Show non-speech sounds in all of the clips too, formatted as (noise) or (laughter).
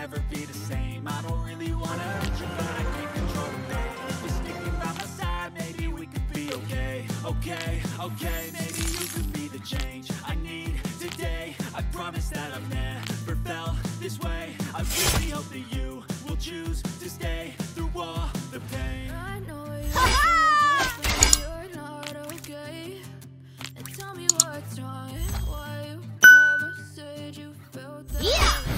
never be the same. I don't really wanna hurt you, but I can't control the pain. If you're sticking by my side, maybe we could be okay. Okay, okay, maybe you could be the change I need today. I promise that I've never felt this way. I really hope that you will choose to stay through all the pain. I know you (laughs) you're not okay. And tell me what's wrong and why you never said you felt that Yeah.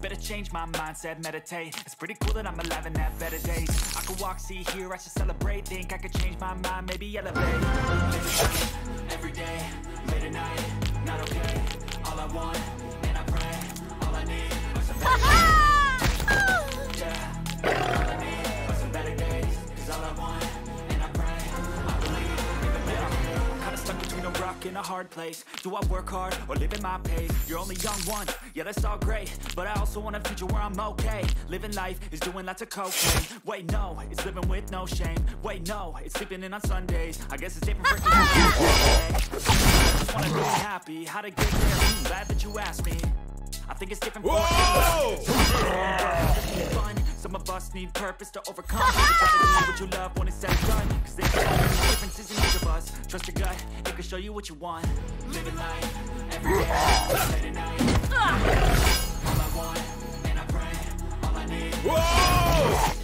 Better change my mindset, meditate. It's pretty cool that I'm alive and have better days. I could walk, see, hear, I should celebrate. Think I could change my mind, maybe elevate. Every day, late at night, not okay. All I want, and I pray All I need (laughs) stuck between a rock stuck in a hard place. Do I work hard or live at my pace? You're only young once, yeah that's all great. But I also want a future where I'm okay. Living life is doing lots of cocaine. Wait no, it's living with no shame. Wait no, it's sleeping in on Sundays. I guess it's different for each I just wanna be happy, how to get there? Hmm, glad that you asked me. I think it's different for Whoa! Some of us need purpose to overcome. But try to do what you love when it's done. Cause there's differences in each of us. Trust your gut, it can show you what you want. Living life, every day, late at night. All I want, and I pray, all I need. Whoa!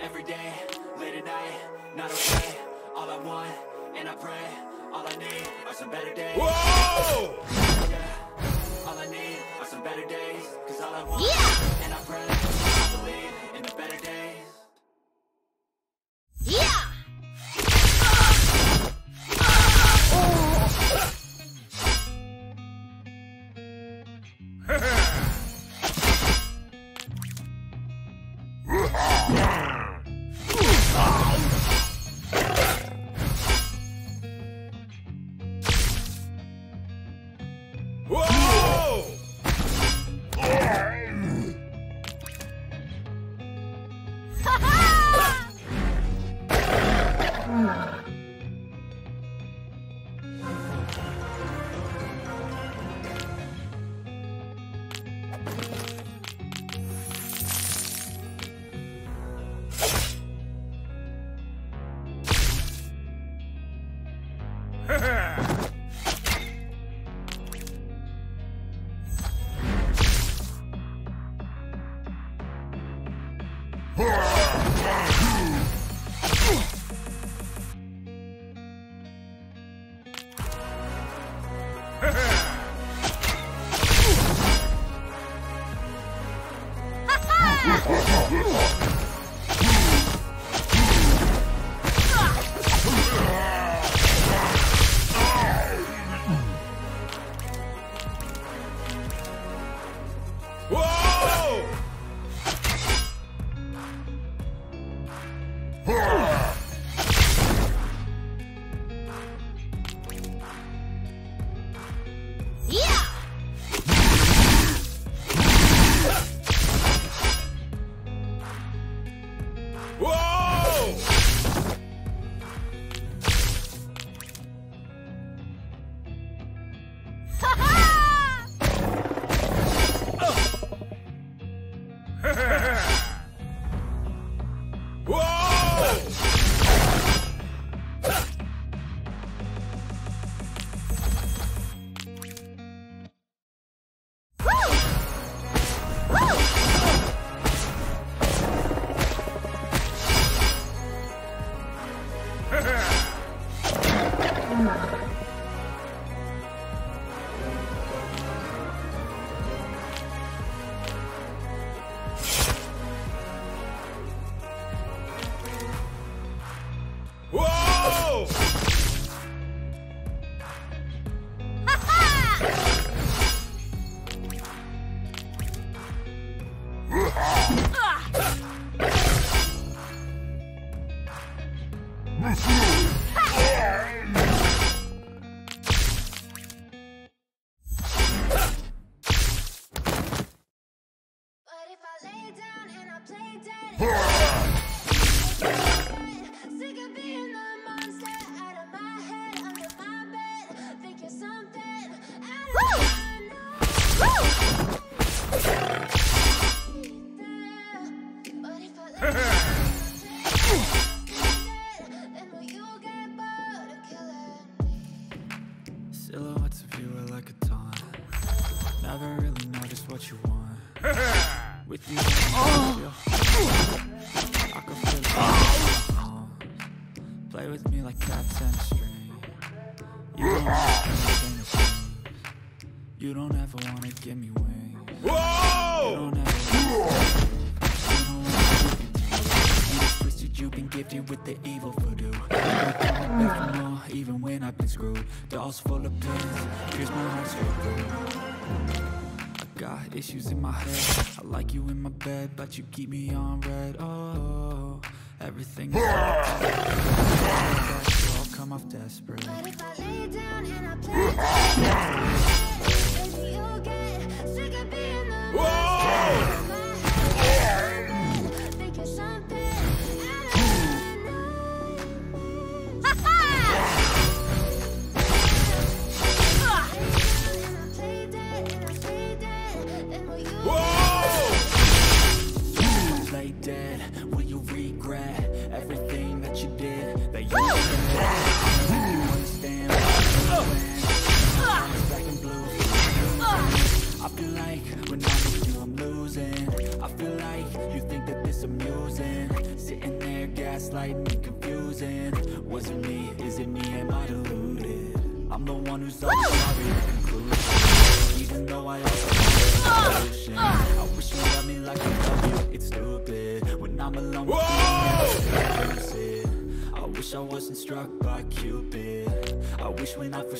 Every day, late at night, not okay. All I want, and I pray, all I need are some better days. Whoa! All I need are some better days. Cause all I want, Yeah! and I pray, Huh. Play give me wings. Whoa! You don't wanna give me wings. You just twisted, you've been gifted with the evil voodoo. Back for more, even when I've been screwed. Dolls full of pins, here's my heart straight through. I Got issues in my head. I like you in my bed, but you keep me on red. Oh, everything is so I'll come off desperate.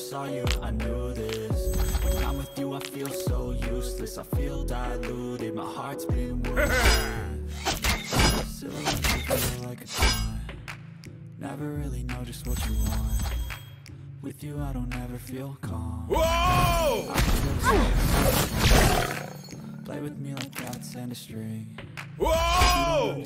Saw you, I knew this. When I'm with you, I feel so useless. I feel diluted, my heart's been wounded. Feel like a time Never really know just what you want. With you, I don't ever feel calm. Whoa! Play with me like cats and a string. Whoa!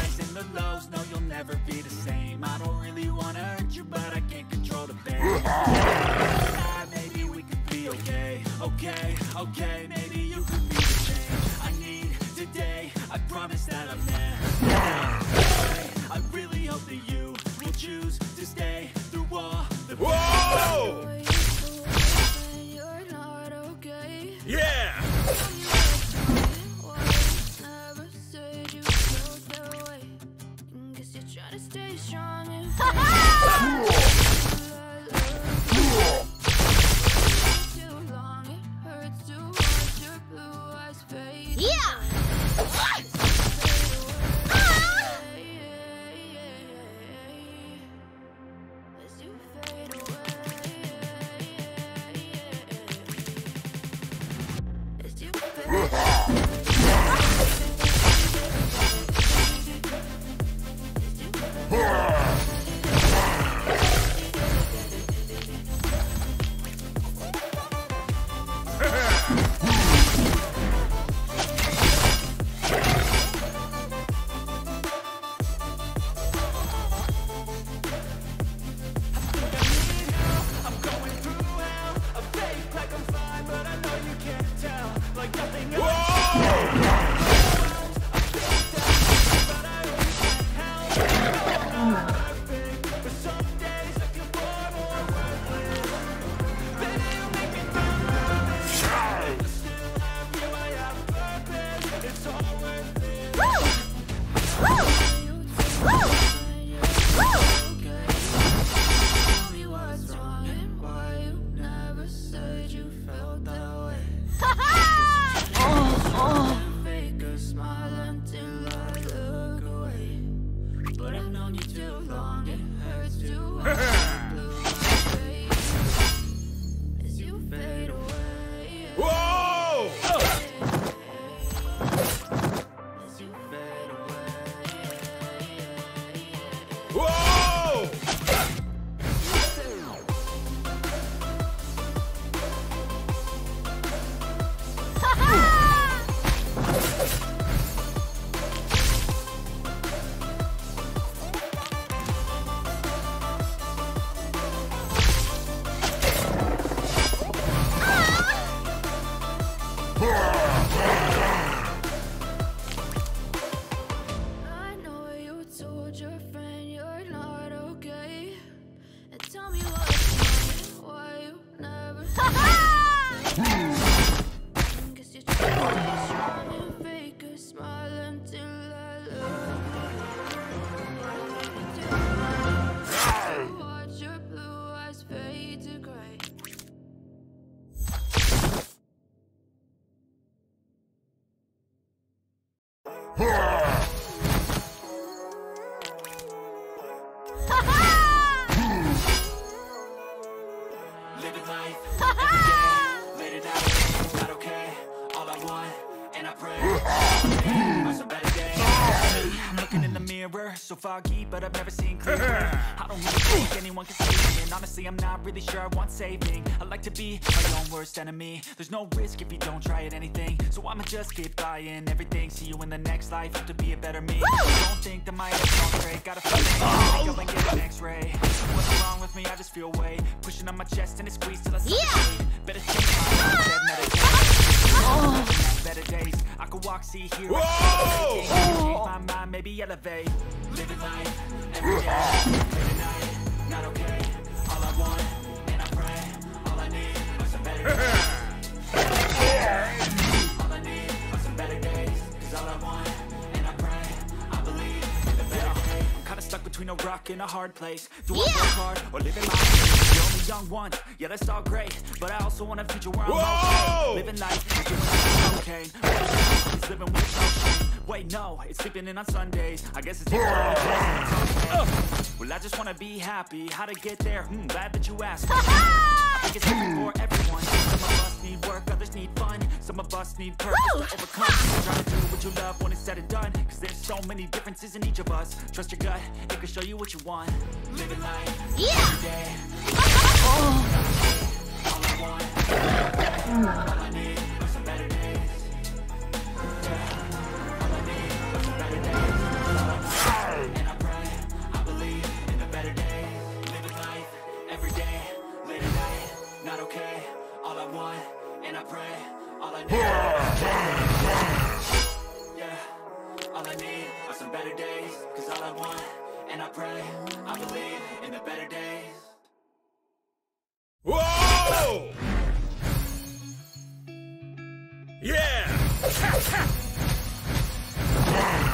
highs and the lows. No, you'll never be the same. I don't really wanna hurt you, but I can't control the pain. Maybe we could be okay, okay, okay honestly, I'm not really sure I want saving. I like to be my own worst enemy. There's no risk if you don't try at anything, so I'ma just keep buying everything. See you in the next life, have to be a better me. Don't think that my head's on straight, gotta feel it. Oh! Go and get an X-ray. What's wrong with me? I just feel weight pushing on my chest and it squeezes till I suffocate. Better change my mindset, meditate. Better days, I could walk, see, hear, Whoa! Change my mind, maybe elevate. Living life every day, at night, not okay. Between a rock and a hard place. Do I Yeah. work hard or live in my dreams? You're only young one, yeah, that's all great. But I also want a future where I'm Whoa! okay. Living life is doing cocaine. What is it? It's living with no. Wait, no, it's sleeping in on Sundays. I guess it's taking all the. Well, I just wanna be happy. How to get there? Hmm, glad that you asked. (laughs) think it's different for everyone. Some of us need work, others need fun. Some of us need purpose to overcome. Try to do what you love when it's said and done. Cause there's so many differences in each of us. Trust your gut, it can show you what you want. Living life Yeah. every day. (laughs) All I want, all I need want, and I pray, all I need. Yeah, all I need are some better days. Cause all I want, and I pray, I believe in the better days. Whoa! Yeah! (laughs)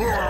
Hurrah!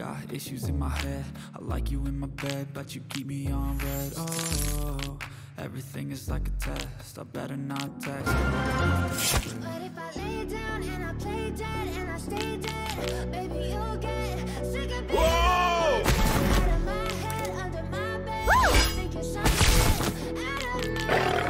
got issues in my head. I like you in my bed But you keep me on red. Oh, everything is like a test. I better not text. But if I lay down and I play dead and I stay dead, baby, you'll get sick of being Whoa! out of my head, under my bed. Something out of my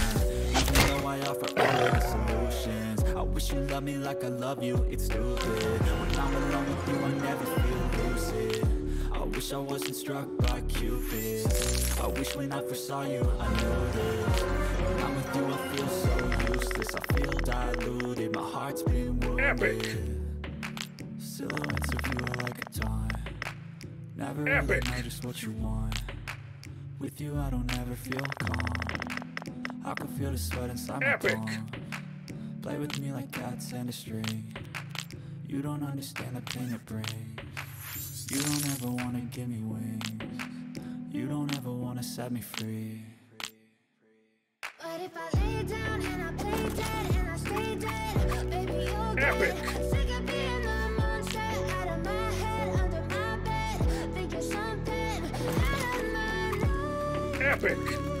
wish you loved me like I love you, it's stupid. When I'm alone with you, I never feel lucid. I wish I wasn't struck by Cupid. I wish when I first saw you, I knew this When I'm with you, I feel so useless. I feel diluted, my heart's been wounded. Epic. Silhouettes of you are like a taunt. Never really Epic. know just what you want. With you I don't ever feel calm. I can feel the sweat inside my Epic. Palms Play with me like cats and a string You don't understand the pain it brings You don't ever wanna give me wings You don't ever wanna set me free But if I lay down and I play dead and I stay dead, baby, you'll Epic. get sick of being the monster out of my head, under my bed. Think you're something out of my nose. Epic!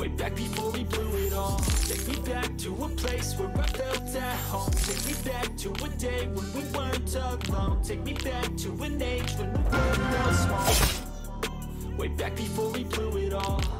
Way back before we blew it all. Take me back to a place where I felt at home. Take me back to a day when we weren't alone. Take me back to an age when world felt small. Way back before we blew it all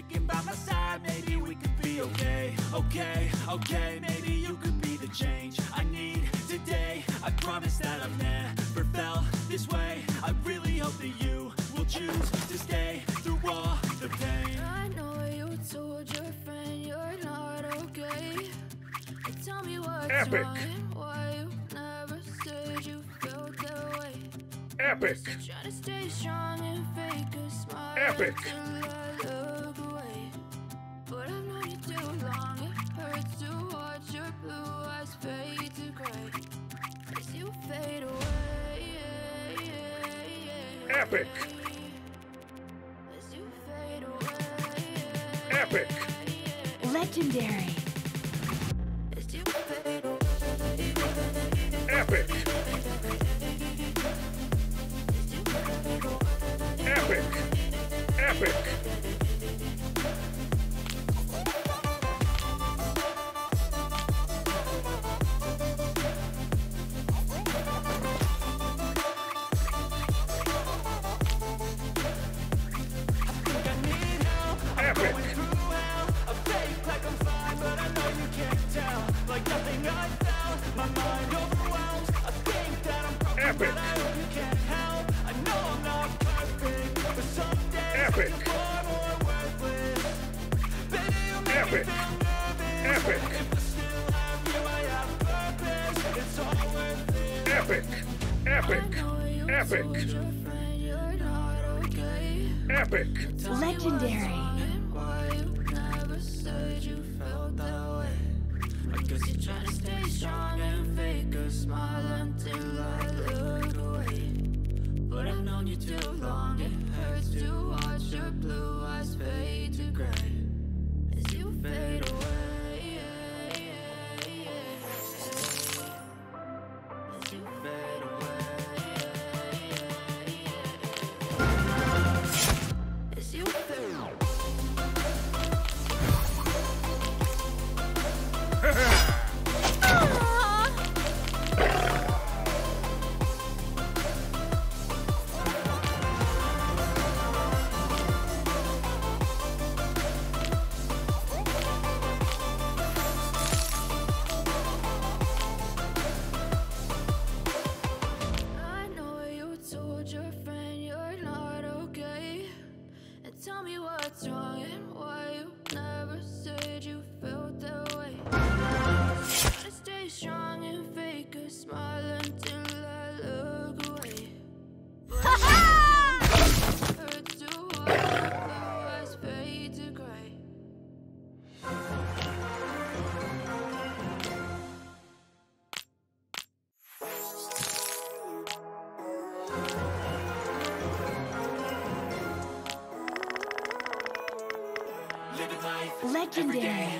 sticking by my side, maybe we could be okay Okay, okay, maybe you could be the change I need today I promise that I've never felt this way I really hope that you will choose to stay through all the pain I know you told your friend you're not okay. And tell me what's Epic. wrong and why you never said you felt that way. Epic. Try too long. It hurts to watch your blue eyes fade to gray as you fade away. Epic. As you fade away. Epic. Legendary. As you fade away. Epic. Epic. Epic. Epic. Epic. Epic. Epic. Epic. Epic. Epic. Epic. Legendary. Trying to stay strong and fake a smile until I look away. But I've known you too It hurts to watch your blue eyes fade Legendary.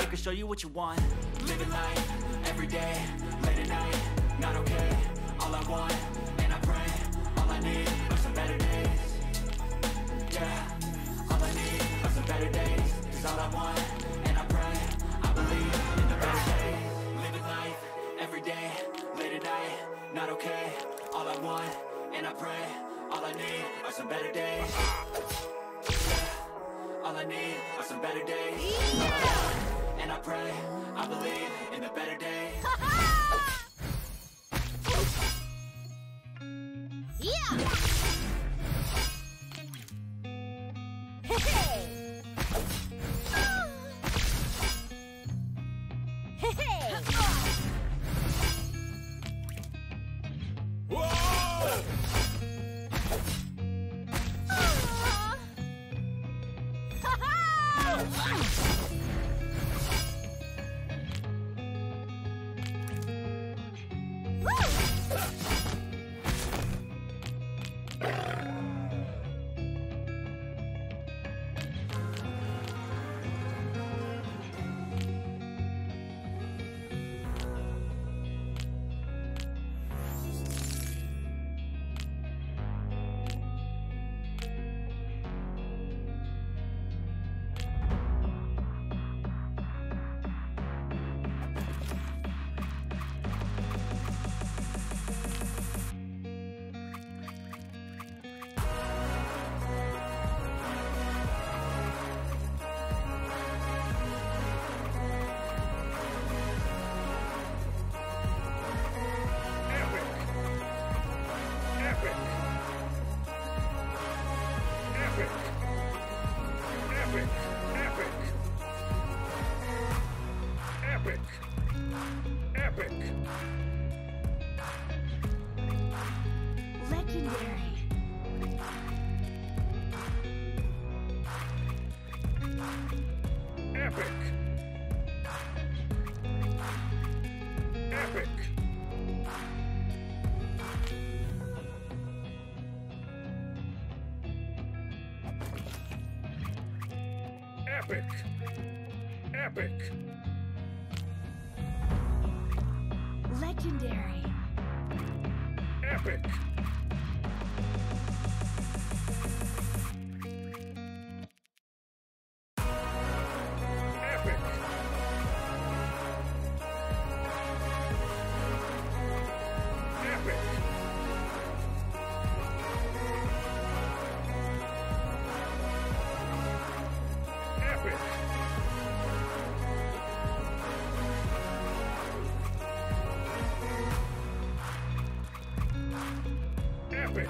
it can show you what you want. Living life, every day, late at night Not okay, all I want, Epic. Epic. Epic.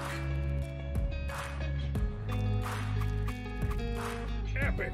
Epic.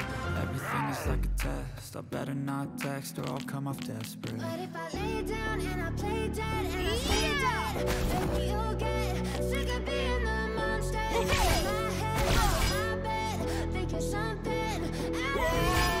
everything is like a test. I better not text or I'll come off desperate. But if I lay down and I play dead and I stay dead, then you'll get sick of being the monster in my head, on my bed, thinking something. Out of